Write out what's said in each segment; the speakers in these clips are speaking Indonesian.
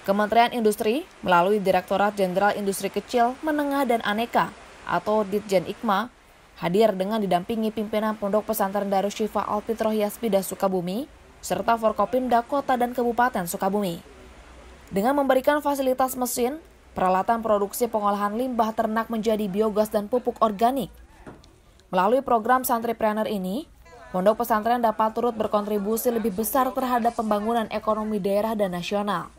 Kementerian Industri melalui Direktorat Jenderal Industri Kecil, Menengah dan Aneka atau Ditjen IKMA hadir dengan didampingi pimpinan Pondok Pesantren Darus Syifa Alfitroh Yaspida Sukabumi serta Forkopimda Kota dan Kabupaten Sukabumi. Dengan memberikan fasilitas mesin, peralatan produksi pengolahan limbah ternak menjadi biogas dan pupuk organik. Melalui program Santripreneur ini, Pondok pesantren dapat turut berkontribusi lebih besar terhadap pembangunan ekonomi daerah dan nasional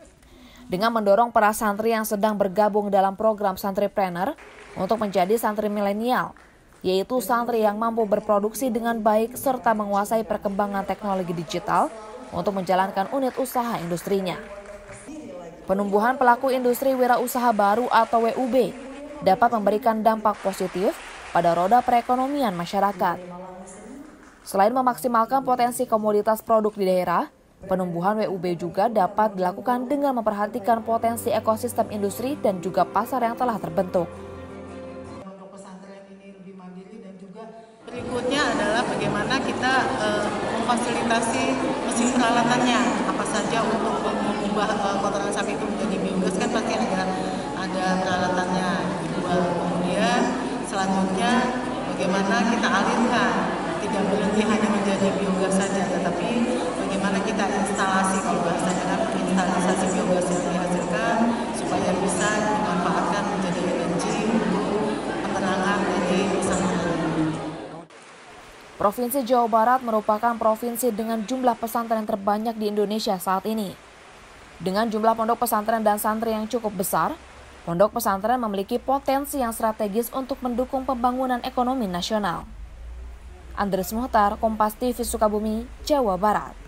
dengan mendorong para santri yang sedang bergabung dalam program Santripreneur untuk menjadi santri milenial, yaitu santri yang mampu berproduksi dengan baik serta menguasai perkembangan teknologi digital untuk menjalankan unit usaha industrinya. Penumbuhan pelaku industri wirausaha baru atau WUB dapat memberikan dampak positif pada roda perekonomian masyarakat. Selain memaksimalkan potensi komoditas produk di daerah, Penumbuhan WUB juga dapat dilakukan dengan memperhatikan potensi ekosistem industri dan juga pasar yang telah terbentuk. Berikutnya adalah bagaimana kita uh, memfasilitasi mesin peralatannya, apa saja untuk mengubah uh, kotoran sapi itu menjadi biogas kan pasti ada ada peralatannya dijual. Kemudian selanjutnya bagaimana kita alirkan tidak berhenti hanya menjadi biogas saja, tetapi bagaimana kita instalasi kalau bahasanya kan instalasi biogas yang dihasilkan supaya bisa dimanfaatkan menjadi energi untuk penerangan dari pesantren. Provinsi Jawa Barat merupakan provinsi dengan jumlah pesantren terbanyak di Indonesia saat ini. Dengan jumlah pondok pesantren dan santri yang cukup besar, pondok pesantren memiliki potensi yang strategis untuk mendukung pembangunan ekonomi nasional. Andres Muhtar, Kompas TV Sukabumi, Jawa Barat.